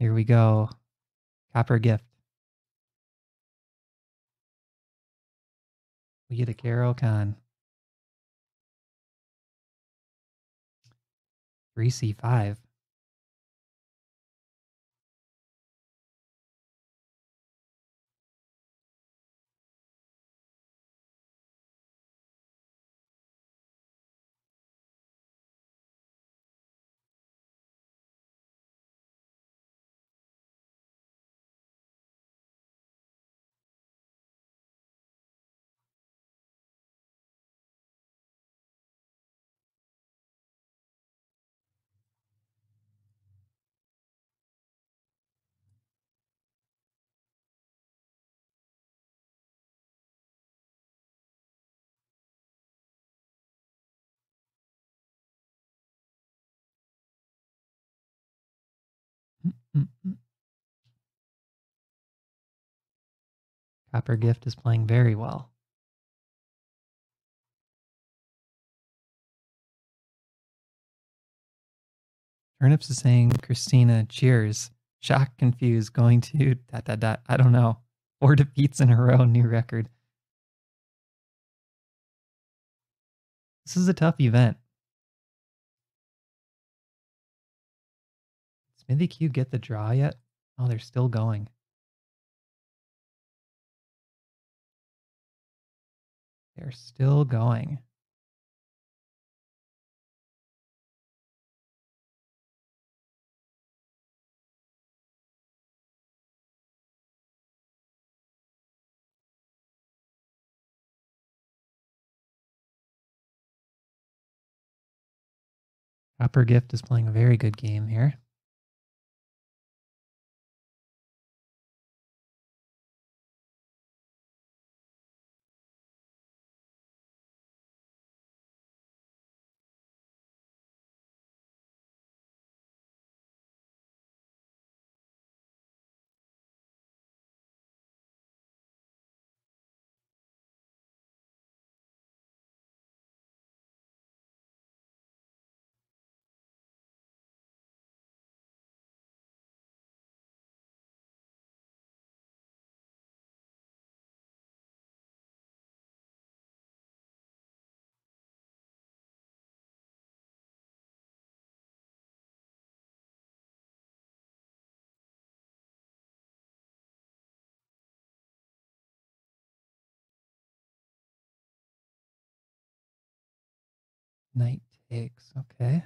Here we go. Copper gift. We get a Caro-Kann. 3C5. Copper Gift is playing very well. Turnips is saying, Christina, cheers. Shocked, confused, going to dot dot dot. I don't know. Four defeats in a row, new record. This is a tough event. Smithy Q get the draw yet? Oh, they're still going. They're still going. Copper Gift is playing a very good game here. Knight takes, okay.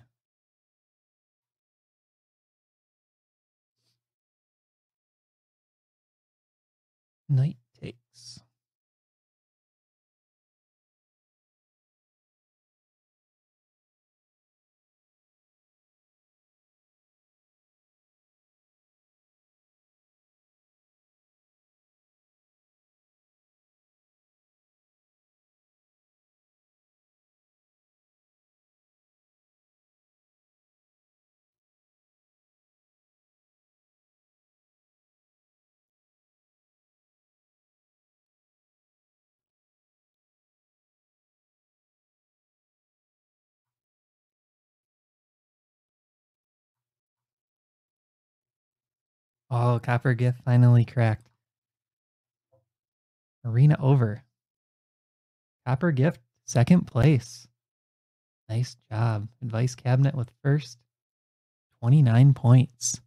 Knight takes. Oh, Copper Gift finally cracked. Arena over. Copper Gift, second place. Nice job. Advice Cabinet with first. 29 points.